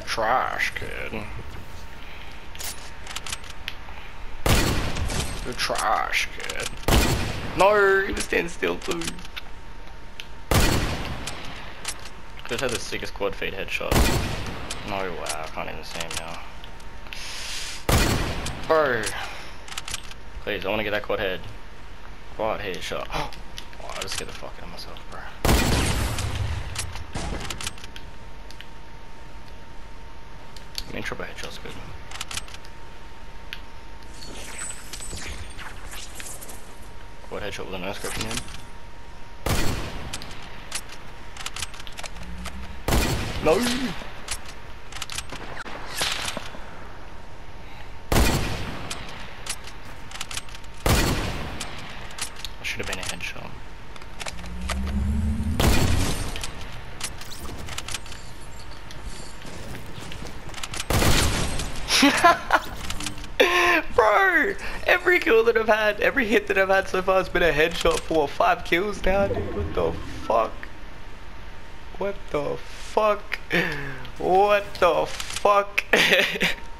trash, kid. You're trash, kid. No, you're gonna stand still too. Just had the sickest quad feed headshot. No, wow, I can't even see him now. Bro. Please, I want to get that quad head. Quad headshot. Oh, I just get the fuck out of myself, bro. I mean, triple good. Quad headshot with a no scope in. No! I should have been a headshot. Bro, every kill that I've had, every hit that I've had so far has been a headshot for five kills now, dude. What the fuck? What the fuck? What the fuck?